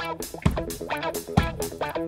Bye.